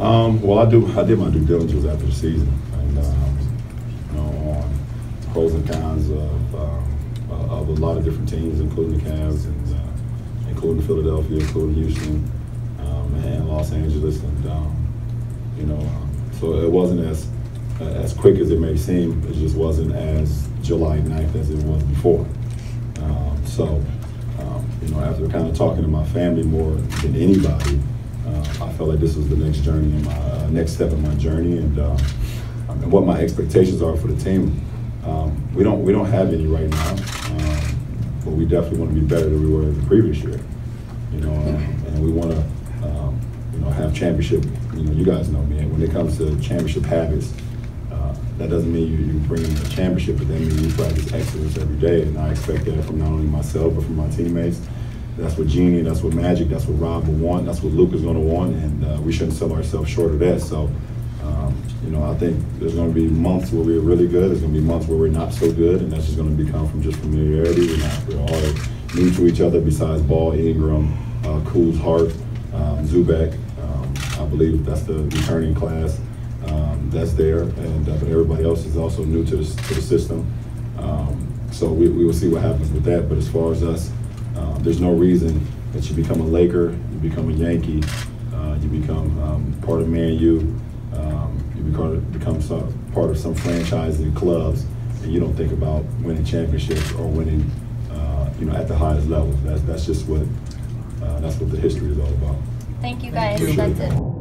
Um, well, I do. I did my due diligence after the season, and um, you know, on pros and cons of, um, uh, of a lot of different teams, including the Cavs, and uh, including Philadelphia, including Houston, um, and Los Angeles, and um, you know, um, so it wasn't as as quick as it may seem. It just wasn't as July 9th as it was before. So, you know, after kind of talking to my family more than anybody, uh, I felt like this was the next journey and my uh, next step in my journey, and, uh, and what my expectations are for the team. Um, we don't we don't have any right now, um, but we definitely want to be better than we were in the previous year. You know, um, and we want to um, you know have championship. You know, you guys know me. When it comes to championship habits, uh, that doesn't mean you, you bring in a championship, but that means you practice excellence every day. And I expect that from not only myself but from my teammates. That's what Jeanie, that's what Magic, that's what Rob will want, that's what Luke is going to want, and uh, we shouldn't sell ourselves short of that. So, um, you know, I think there's going to be months where we're really good. There's going to be months where we're not so good, and that's just going to become from just familiarity. We're not we're all new to each other. Besides Ball, Ingram, uh, Kuz, Hart, um, Zubac, um, I believe that's the returning class um, that's there, and uh, but everybody else is also new to the, to the system. Um, so we, we will see what happens with that. But as far as us, there's no reason that you become a Laker, you become a Yankee, uh, you become um, part of Man U, um, you become, become some, part of some franchise and clubs, and you don't think about winning championships or winning, uh, you know, at the highest level. That's that's just what uh, that's what the history is all about. Thank you guys. Appreciate That's it. it.